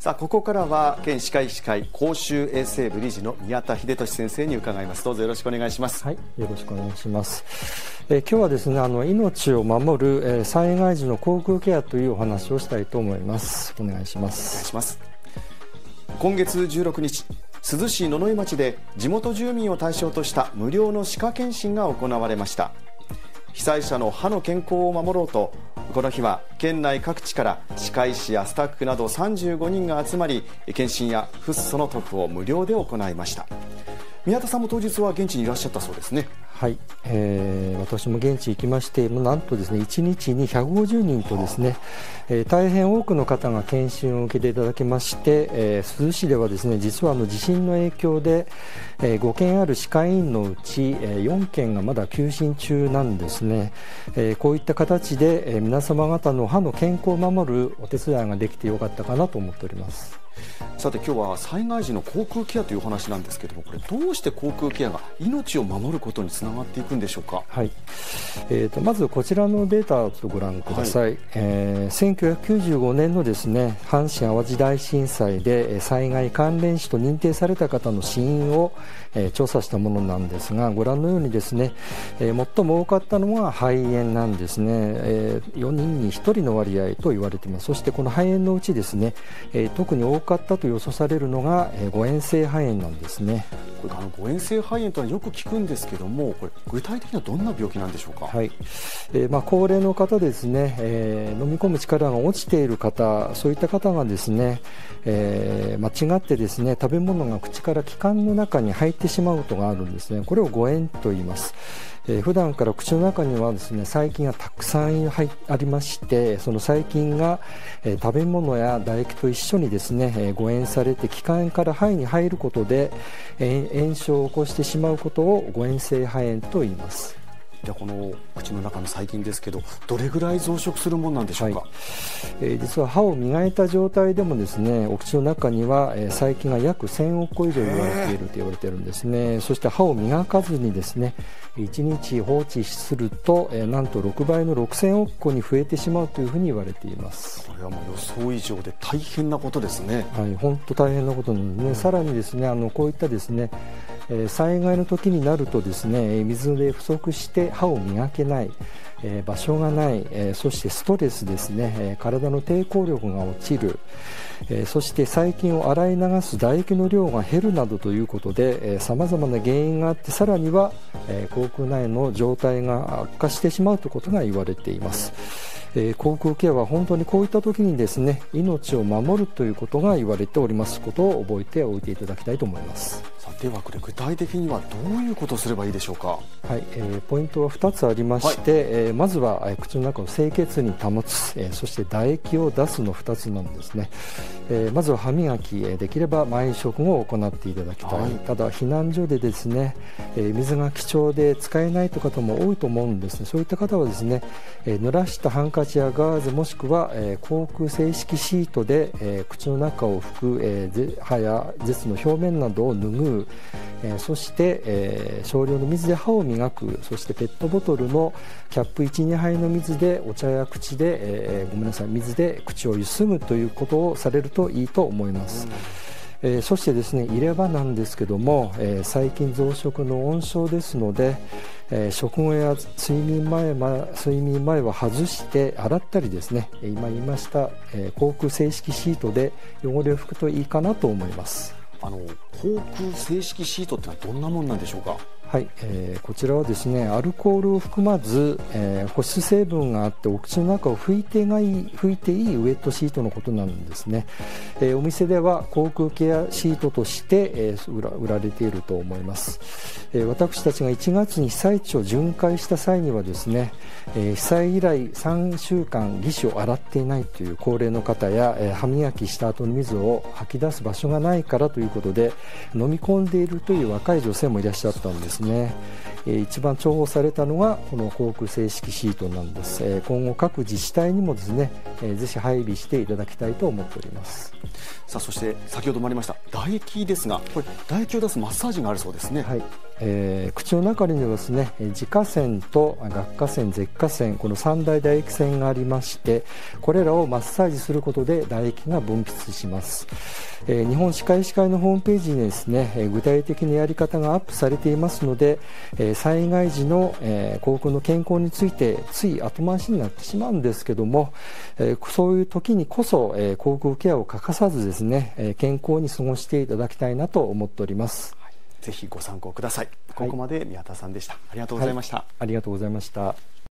さあここからは県歯科医師会公衆衛生部理事の宮田秀俊先生に伺います。どうぞよろしくお願いします。はいよろしくお願いします。え今日はですねあの命を守る、え災害時の航空ケアというお話をしたいと思います。お願いします。お願いします。今月16日珠洲市野々井町で地元住民を対象とした無料の歯科検診が行われました。被災者の歯の健康を守ろうとこの日は県内各地から歯科医師やスタッフなど35人が集まり検診やフッ素の塗布を無料で行いました。宮田さんも当日は現地にいらっしゃったそうですね。はい、えー、私も現地行きまして、なんとですね1日に150人とですね、えー、大変多くの方が検診を受けていただきまして、えー、珠洲市ではですね実はあの地震の影響で、えー、5件ある歯科医院のうち、えー、4件がまだ休診中なんですね、えー、こういった形で、えー、皆様方の歯の健康を守るお手伝いができてよかったかなと思っております。さて今日は災害時の航空ケアというお話なんですけどもこれどうして航空ケアが命を守ることにつながっていくんでしょうか、はい。えーと、まずこちらのデータをご覧ください、はい、えー、1995年のですね阪神・淡路大震災で災害関連死と認定された方の死因を、えー、調査したものなんですがご覧のようにですね、えー、最も多かったのは肺炎なんですね、えー、4人に1人の割合と言われています。そしてこの肺炎のうちですね、えー、特に多かったと予想されるのが、えー、誤嚥性肺炎なんですねこれあの誤嚥性肺炎とはよく聞くんですけどもこれ具体的にはどんな病気なんでしょうか、はい。えーまあ、高齢の方ですね、えー、飲み込む力が落ちている方そういった方がですね、えー、間違ってですね食べ物が口から気管の中に入ってしまうことがあるんですね。これを誤嚥と言います。えー、普段から口の中にはですね細菌がたくさんありましてその細菌が、えー、食べ物や唾液と一緒にですね、えー、誤嚥されて気管から肺に入ることで、えー、炎症を起こしてしまうことを誤嚥性肺炎と言います。ではこの口の中の細菌ですけどどれぐらい増殖するものなんでしょうか、はい、えー、実は歯を磨いた状態でもですねお口の中には、えー、細菌が約1000億個以上言われていると言われているんですね。そして歯を磨かずにですね1日放置すると、えー、なんと6倍の6000億個に増えてしまうというふうに言われています。これはもう予想以上で大変なことですね。はい本当大変なことなんですね、うん、さらにですねあのこういったですねえ災害の時になるとですね水で不足して歯を磨けない、え場所がない、えそしてストレスですね、え体の抵抗力が落ちる、えそして細菌を洗い流す唾液の量が減るなどということでさまざまな原因があってさらには、え口腔内の状態が悪化してしまうということが言われています。えー、口腔ケアは本当にこういった時にですね命を守るということが言われておりますことを覚えておいていただきたいと思いますではこれ具体的にはどういうことをすればいいでしょうか、はい、えー、ポイントは2つありまして、はい、えー、まずは、えー、口の中を清潔に保つ、えー、そして唾液を出すの2つなんですね、えー、まずは歯磨き、えー、できれば毎食後行っていただきたい、はい、ただ避難所でですね、えー、水が貴重で使えないという方も多いと思うんですね。そういった方はですね、えー、濡らしたハンカチやガーゼもしくは、えー、口腔正式シートで、えー、口の中を拭く、えー、歯や舌の表面などを拭うえー、そして、えー、少量の水で歯を磨くそしてペットボトルのキャップ12杯の水でお茶や口で、えー、ごめんなさい水で口をゆすぐということをされるといいと思います。えー、そしてですね入れ歯なんですけども、えー、細菌増殖の温床ですので、えー、食後や睡眠前,、ま、睡眠前は外して洗ったりですね今言いました、えー、口腔正式シートで汚れを拭くといいかなと思います。あの航空正式シートってのはどんなもんなんでしょうか？はい、えー、こちらはですねアルコールを含まず、えー、保湿成分があってお口の中を拭いてがいい拭いていいウエットシートのことなんですね、えー、お店では口腔ケアシートとして、えー、売られていると思います、えー、私たちが1月に被災地を巡回した際にはですね、えー、被災以来3週間義手を洗っていないという高齢の方や、えー、歯磨きした後の水を吐き出す場所がないからということで飲み込んでいるという若い女性もいらっしゃったんです。ね、えー、一番重宝されたのがこの航空正式シートなんです、えー、今後各自治体にもですね、えー、ぜひ配備していただきたいと思っております。さあそして先ほどもありました唾液ですがこれ唾液を出すマッサージがあるそうですね。はいえー、口の中にはですね自家腺と顎下腺舌下腺この三大唾液腺がありましてこれらをマッサージすることで唾液が分泌します、えー、日本歯科医師会のホームページにですね具体的なやり方がアップされていますので、えー、災害時の、えー、口腔の健康についてつい後回しになってしまうんですけども、えー、そういう時にこそ、えー、口腔ケアを欠かさずですね、え、健康に過ごしていただきたいなと思っております。ぜひご参考ください、ここまで宮田さんでした。ありがとうございました、はい、ありがとうございました